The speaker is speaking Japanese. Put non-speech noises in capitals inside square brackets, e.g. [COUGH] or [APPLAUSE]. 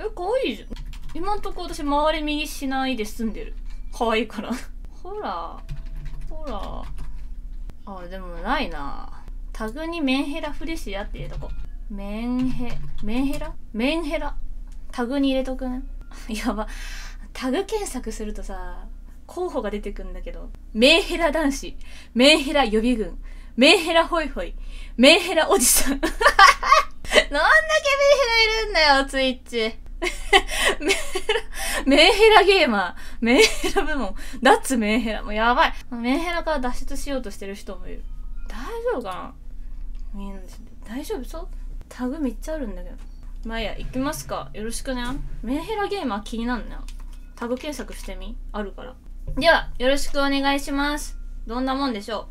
え可愛いじゃん。今んとこ私周り右しないで済んでる。可愛いから。ほら。ほら。あでもないな。タグにメンヘラフレシアって入れとこ。メンヘ。メンヘラ？メンヘラ？タグに入れとくね。[LAUGHS] やば。タグ検索するとさ候補が出てくんだけど。メンヘラ男子。メンヘラ予備軍。メンヘラホイホイ。メンヘラおじさん。[LAUGHS] どんだけメンヘラいるんだよツイッチ [LAUGHS] メンヘラゲーマー。メンヘラ部門。脱メンヘラ。もうやばい。メンヘラから脱出しようとしてる人もいる。大丈夫かな？みんな大丈夫？そう？タグめっちゃあるんだけど。まあいいや。行きますか。よろしくね。メンヘラゲーマー気になんなタグ検索してみ。あるから。ではよろしくお願いします。どんなもんでしょう？